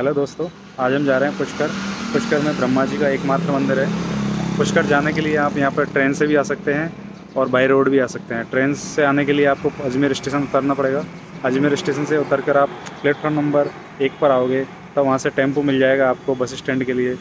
Hello दोस्तों, आज हम जा रहे हैं पुष्कर। पुष्कर में ब्रह्मा जी का एकमात्र मंदिर है। पुष्कर जाने के लिए आप यहाँ पर ट्रेन से भी आ सकते हैं और बाई रोड भी आ सकते हैं। ट्रेन से आने के लिए आपको अजमेर स्टेशन उतरना पड़ेगा। अजमेर स्टेशन से उतर कर आप प्लेटफॉर्म नंबर एक पर आओगे तो वहाँ से टेंपो मिल जाएगा आपको बस स्टैंड के लिए।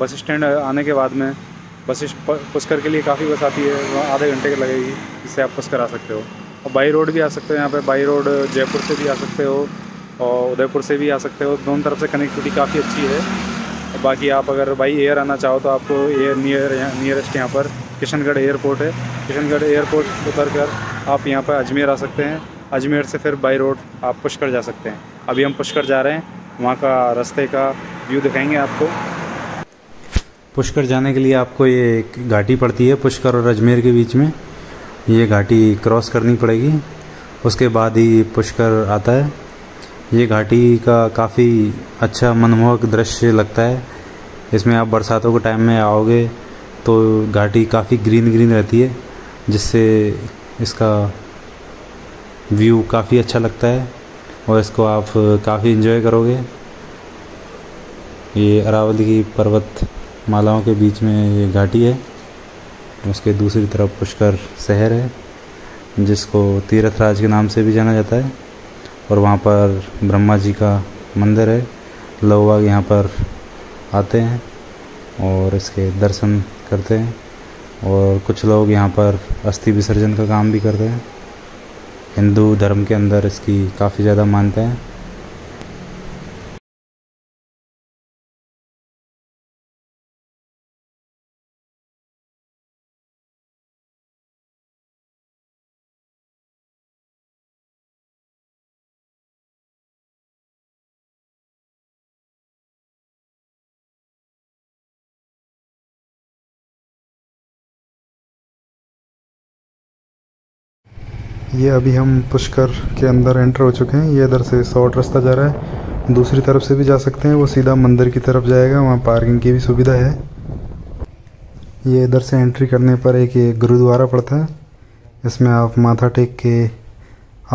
बस स्टैंड आने के बाद में बस पुष्कर के लिए काफ़ी बस आती है, वहाँ आधे घंटे की लगेगी, जिससे आप पुष्कर आ सकते हो। और बाई रोड भी आ सकते हो, यहाँ पर बाई रोड जयपुर से भी आ सकते हो। और उदयपुर से भी आ सकते हो। दोनों तरफ़ से कनेक्टिविटी काफ़ी अच्छी है। बाकी आप अगर बाई एयर आना चाहो तो आपको एयर नियर नियरेस्ट यहाँ पर किशनगढ़ एयरपोर्ट है। किशनगढ़ एयरपोर्ट उतर कर आप यहाँ पर अजमेर आ सकते हैं। अजमेर से फिर बाई रोड आप पुष्कर जा सकते हैं। अभी हम पुष्कर जा रहे हैं। वहाँ का रास्ते का व्यू दिखाएँगे आपको। पुष्कर जाने के लिए आपको ये एक घाटी पड़ती है पुष्कर और अजमेर के बीच में। ये घाटी क्रॉस करनी पड़ेगी। उसके बाद ही पुष्कर आता है। ये घाटी का काफ़ी अच्छा मनमोहक दृश्य लगता है। इसमें आप बरसातों के टाइम में आओगे तो घाटी काफ़ी ग्रीन ग्रीन रहती है, जिससे इसका व्यू काफ़ी अच्छा लगता है और इसको आप काफ़ी इन्जॉय करोगे। ये अरावली की पर्वत मालाओं के बीच में ये घाटी है, उसके दूसरी तरफ़ पुष्कर शहर है, जिसको तीर्थराज के नाम से भी जाना जाता है। और वहाँ पर ब्रह्मा जी का मंदिर है। लोग यहाँ पर आते हैं और इसके दर्शन करते हैं और कुछ लोग यहाँ पर अस्थि विसर्जन का काम भी करते हैं। हिंदू धर्म के अंदर इसकी काफ़ी ज़्यादा मानते हैं। ये अभी हम पुष्कर के अंदर एंटर हो चुके हैं। ये इधर से शॉर्ट रास्ता जा रहा है। दूसरी तरफ़ से भी जा सकते हैं। वो सीधा मंदिर की तरफ़ जाएगा। वहाँ पार्किंग की भी सुविधा है। ये इधर से एंट्री करने पर एक ये गुरुद्वारा पड़ता है। इसमें आप माथा टेक के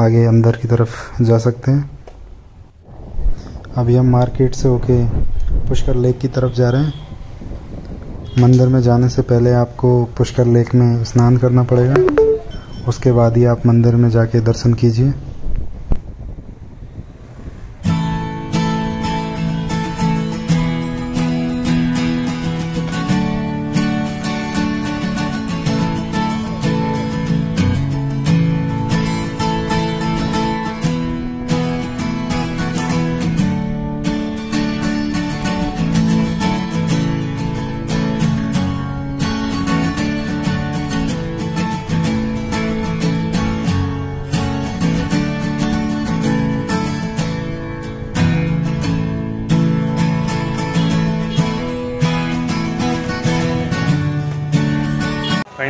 आगे अंदर की तरफ़ जा सकते हैं। अभी हम मार्केट से होके पुष्कर लेक की तरफ़ जा रहे हैं। मंदिर में जाने से पहले आपको पुष्कर लेक में स्नान करना पड़ेगा। उसके बाद ही आप मंदिर में जाके दर्शन कीजिए।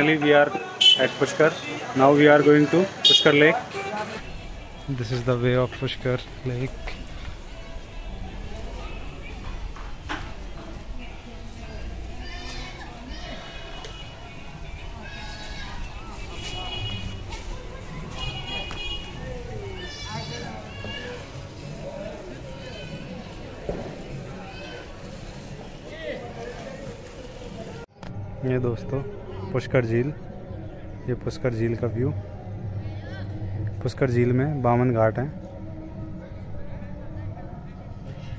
Finally we are at Pushkar now we are going to Pushkar lake this is the way of Pushkar lake ये दोस्तों पुष्कर झील। ये पुष्कर झील का व्यू पुष्कर झील में बामन घाट हैं।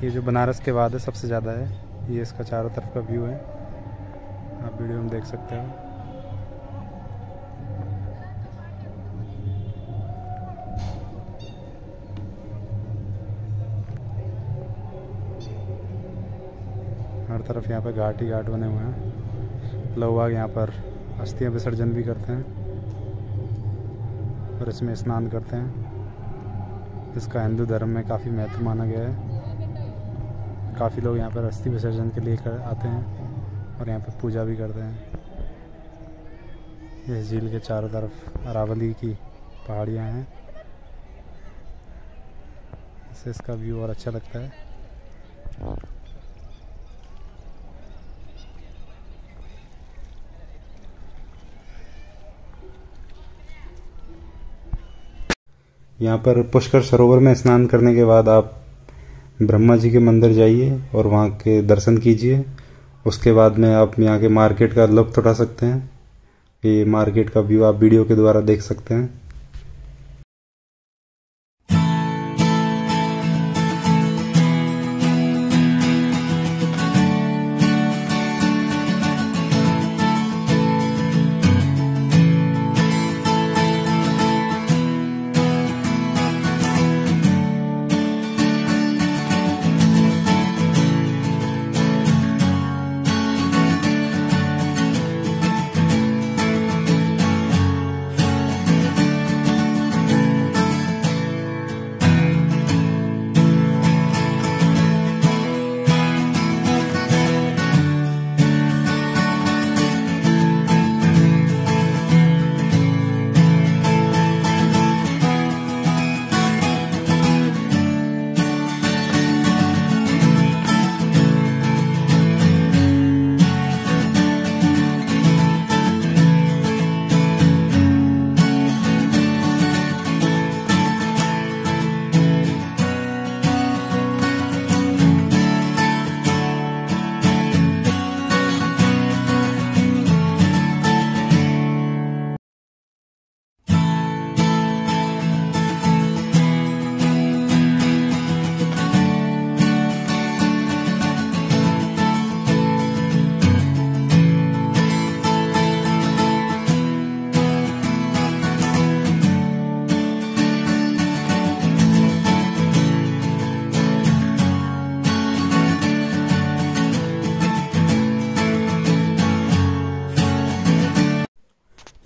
ये जो बनारस के बाद है, सबसे ज़्यादा है। ये इसका चारों तरफ़ का व्यू है। आप वीडियो में देख सकते हो। हर तरफ़ यहाँ पे घाट ही घाट बने हुए हैं। लोग यहाँ पर अस्थियाँ विसर्जन भी करते हैं और इसमें स्नान करते हैं। इसका हिंदू धर्म में काफ़ी महत्व माना गया है। काफ़ी लोग यहाँ पर अस्थि विसर्जन के लिए कर आते हैं और यहाँ पर पूजा भी करते हैं। इस झील के चारों तरफ़ अरावली की पहाड़ियाँ हैं। इससे इसका व्यू और अच्छा लगता है। यहाँ पर पुष्कर सरोवर में स्नान करने के बाद आप ब्रह्मा जी के मंदिर जाइए और वहाँ के दर्शन कीजिए। उसके बाद में आप यहाँ के मार्केट का लुत्फ उठा सकते हैं। ये मार्केट का व्यू आप वीडियो के द्वारा देख सकते हैं।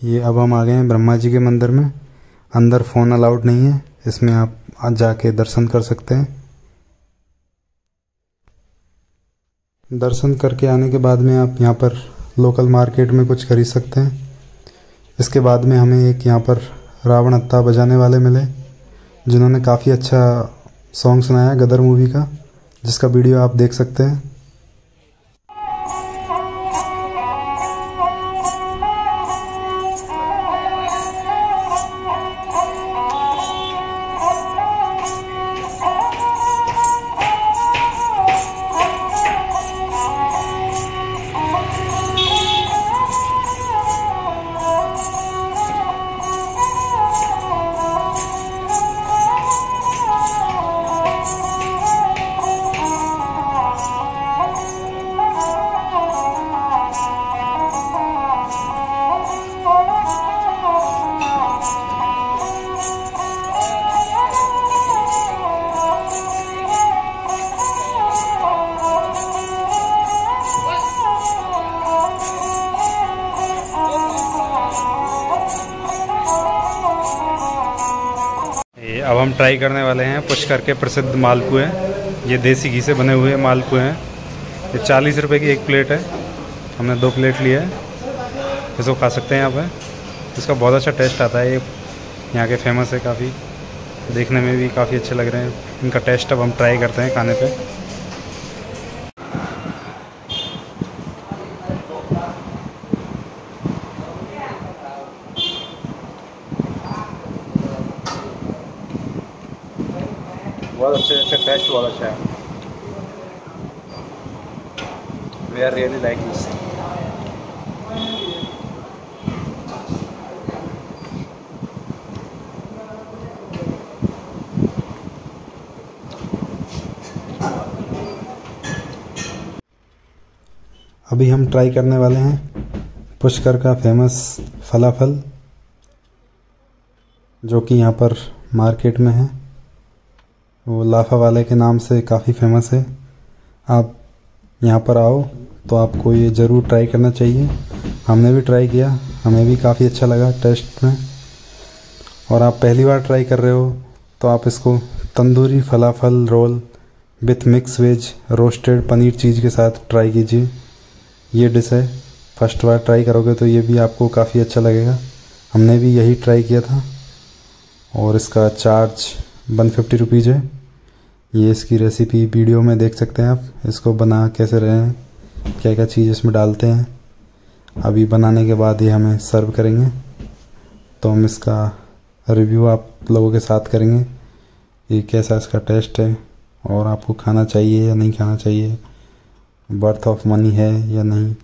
ये अब हम आ गए हैं ब्रह्मा जी के मंदिर में। अंदर फ़ोन अलाउड नहीं है। इसमें आप जाके दर्शन कर सकते हैं। दर्शन करके आने के बाद में आप यहाँ पर लोकल मार्केट में कुछ खरीद सकते हैं। इसके बाद में हमें एक यहाँ पर रावण हत्ता बजाने वाले मिले, जिन्होंने काफ़ी अच्छा सॉन्ग सुनाया, गदर मूवी का, जिसका वीडियो आप देख सकते हैं। हम ट्राई करने वाले हैं। पुष्कर के प्रसिद्ध मालपुए ये देसी घी से बने हुए मालपुए हैं। ये चालीस रुपये की एक प्लेट है। हमने दो प्लेट लिया है। इसको खा सकते हैं यहाँ पर इसका बहुत अच्छा टेस्ट आता है। ये यहाँ के फ़ेमस है काफ़ी। देखने में भी काफ़ी अच्छे लग रहे हैं। इनका टेस्ट अब हम ट्राई करते हैं खाने पे बहुत अच्छे अच्छे टेस्ट बहुत अच्छा है we are really like this अभी हम ट्राई करने वाले हैं पुष्कर का फ़ेमस फलाफल, जो कि यहाँ पर मार्केट में है। वो लाफा वाले के नाम से काफ़ी फ़ेमस है। आप यहाँ पर आओ तो आपको ये ज़रूर ट्राई करना चाहिए। हमने भी ट्राई किया, हमें भी काफ़ी अच्छा लगा टेस्ट में। और आप पहली बार ट्राई कर रहे हो तो आप इसको tandoori falafel roll with mix veg roasted paneer cheese के साथ ट्राई कीजिए। ये डिश है फ़र्स्ट बार ट्राई करोगे तो ये भी आपको काफ़ी अच्छा लगेगा। हमने भी यही ट्राई किया था। और इसका चार्ज वन फिफ्टी रुपीज़ है। ये इसकी रेसिपी वीडियो में देख सकते हैं आप। इसको बना कैसे रहे हैं क्या क्या चीज़ इसमें डालते हैं। अभी बनाने के बाद ये हमें सर्व करेंगे। तो हम इसका रिव्यू आप लोगों के साथ करेंगे। ये कैसा इसका टेस्ट है और आपको खाना चाहिए या नहीं खाना चाहिए। बर्थ ऑफ़ मनी है या नहीं।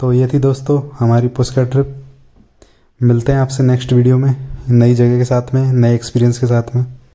तो ये थी दोस्तों हमारी पुष्कर ट्रिप मिलते हैं आपसे नेक्स्ट वीडियो में, नई जगह के साथ में, नए एक्सपीरियंस के साथ में।